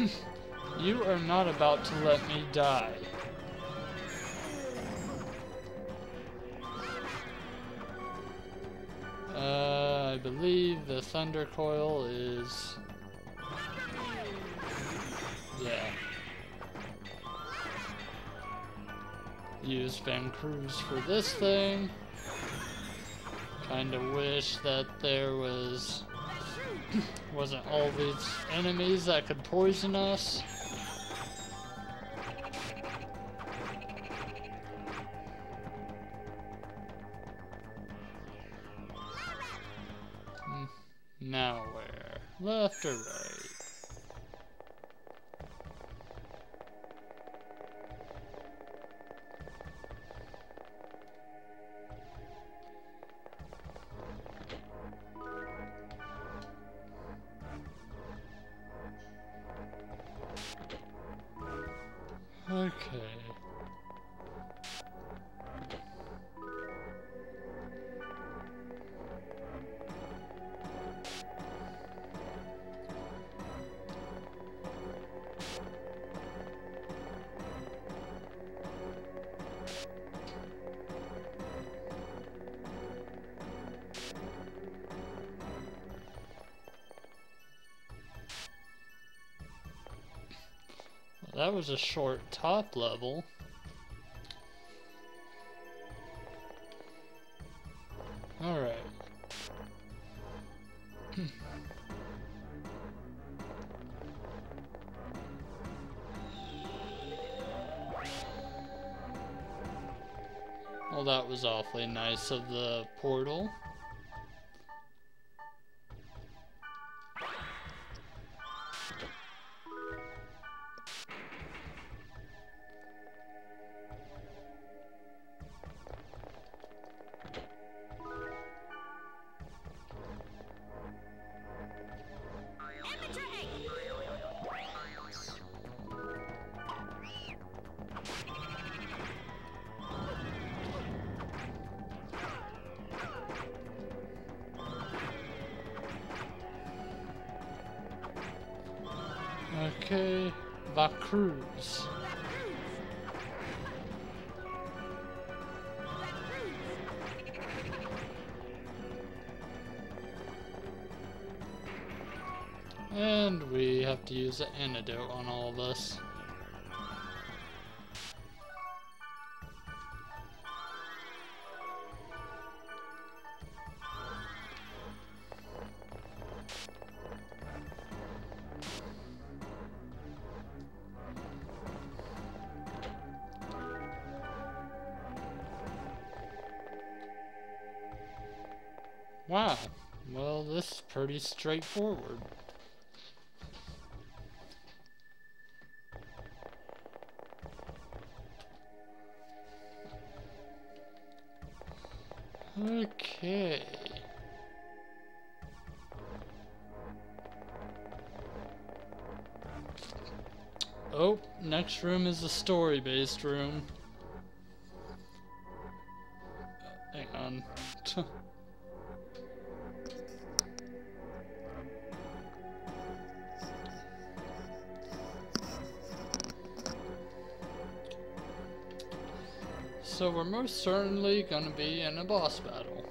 you are not about to let me die. Uh, I believe the Thunder Coil is... Yeah. Use Vak Kruz for this thing. Kinda wish that there was... wasn't all these enemies that could poison us. Hmm. Now where? Left or right? That was a short top level. Alright. Hmm. well, that was awfully nice of the portal. Vak Kruz. And we have to use an antidote on all of well this is pretty straightforward. Okay. Oh, next room is the story-based room. Hang on. so we're most certainly gonna be in a boss battle.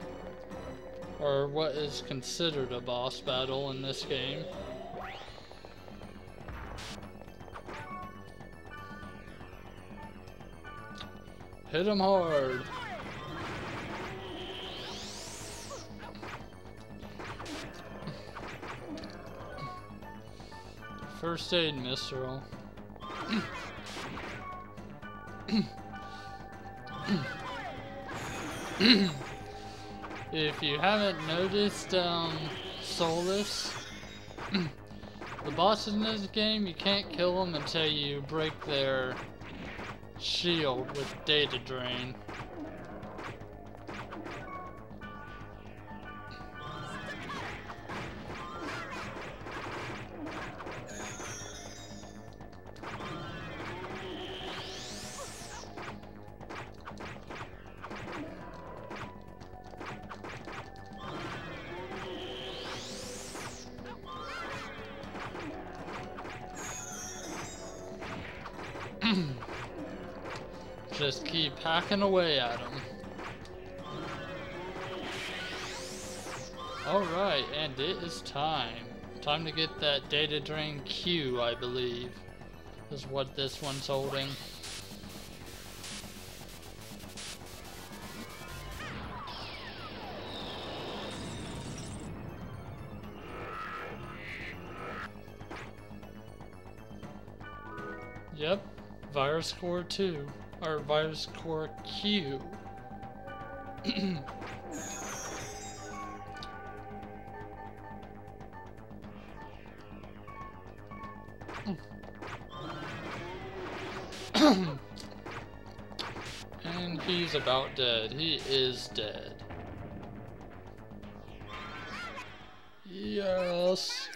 Or what is considered a boss battle in this game. Hit him hard. First aid, Mistral. if you haven't noticed, um, Solus, the bosses in this game, you can't kill them until you break their shield with data drain. Just keep hacking away at them. Alright, and it is time. Time to get that data drain Q, I believe. Is what this one's holding. Yep, Virus Core 2, or Virus Core Q. and he's about dead. He is dead. Yes.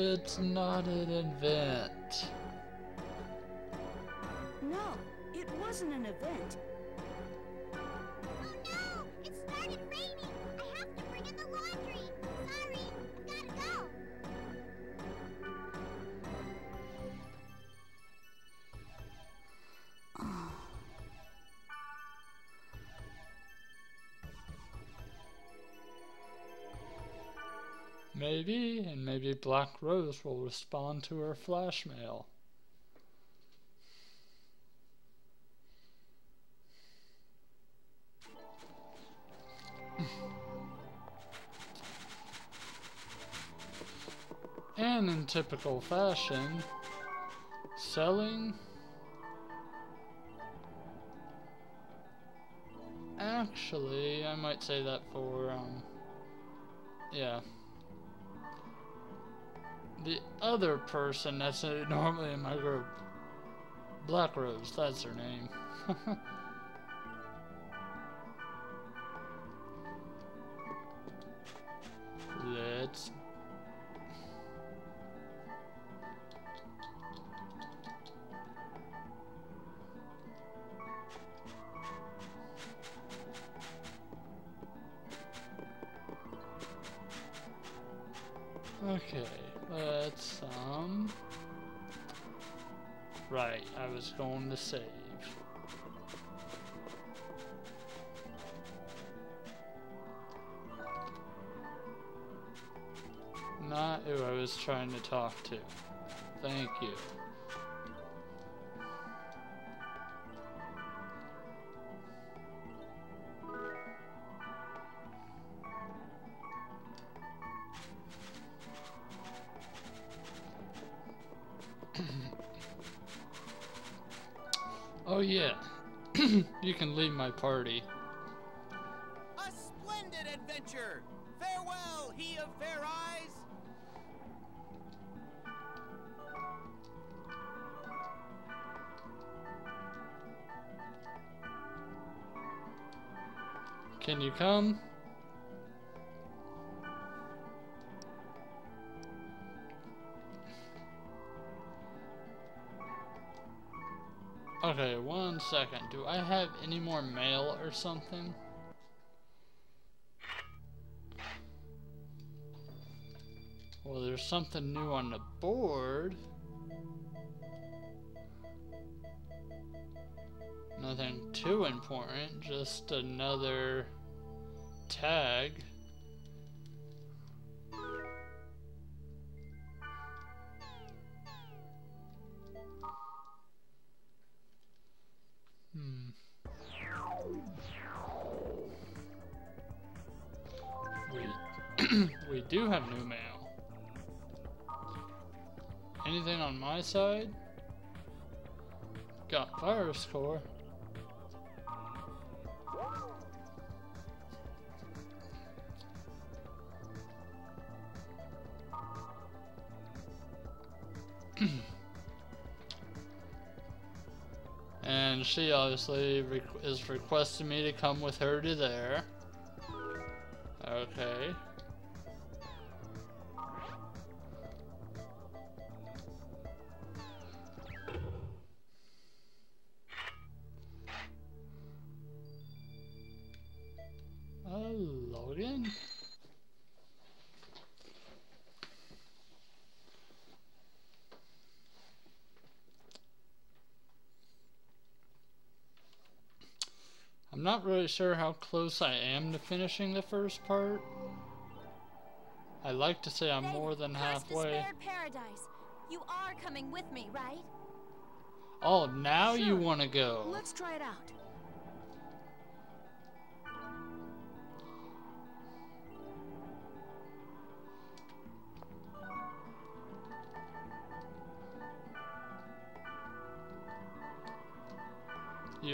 It's not an event. Maybe, and maybe Black Rose will respond to her flash mail. and in typical fashion, selling Actually, I might say that for, um, yeah. The other person that's normally in my group, Black Rose, that's her name. Going to save. Not who I was trying to talk to. Thank you. you can leave my party. A splendid adventure! Farewell, he of fair eyes! Can you come? Okay, one second. Do I have any more mail or something? Well, there's something new on the board. Nothing too important, just another tag. Hmm. We we do have new mail. Anything on my side? Got virus core. and she obviously requ is requesting me to come with her to there. Okay. I'm not really sure how close I am to finishing the first part. I like to say I'm David, more than halfway. Paradise. You are coming with me, right? Oh, now you want to go. Let's try it out.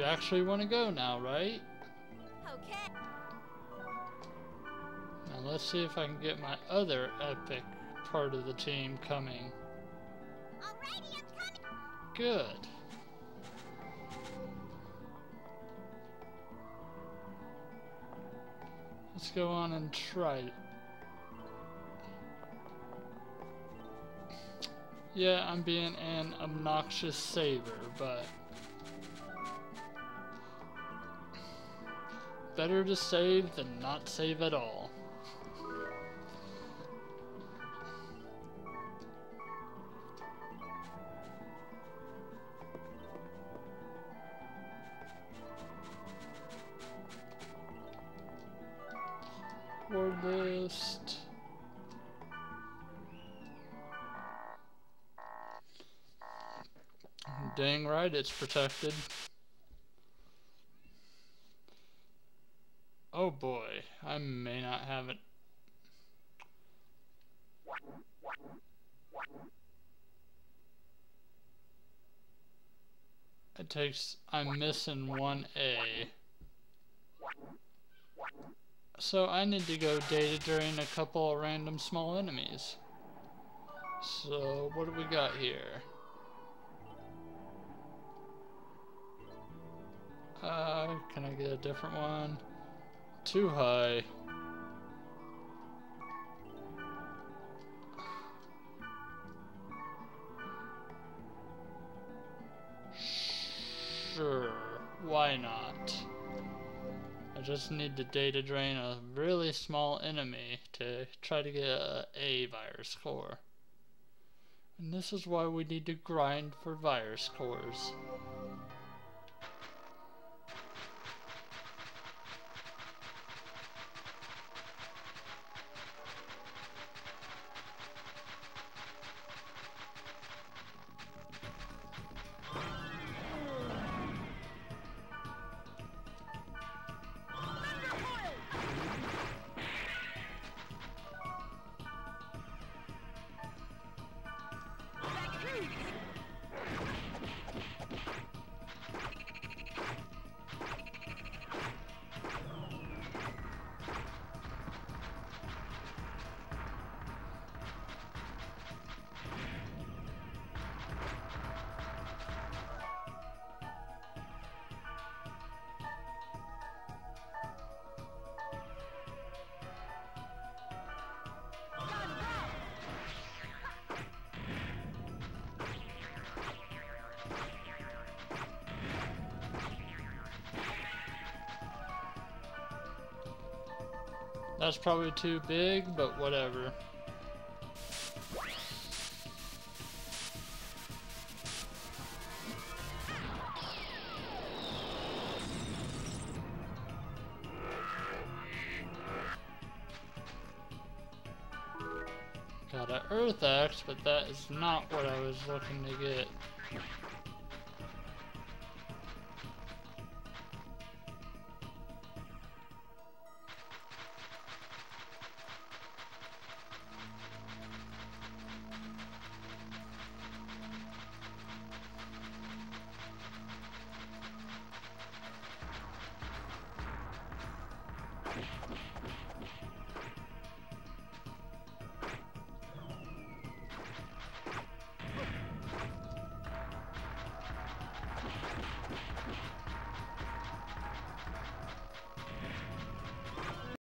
Actually want to go now, right? Okay. Now let's see if I can get my other epic part of the team coming. Alrighty, I'm coming. Good. Let's go on and try it. Yeah, I'm being an obnoxious saver, but better to save than not save at all. Word list. Dang right, it's protected. Oh boy, I may not have it. It takes, I'm missing one A. So I need to go data drain a couple of random small enemies. So what do we got here? Uh, can I get a different one? Too high. Sure, why not? I just need to data drain a really small enemy to try to get a A virus core. And this is why we need to grind for virus cores. That's probably too big, but whatever. Got an Earth Axe, but that is not what I was looking to get.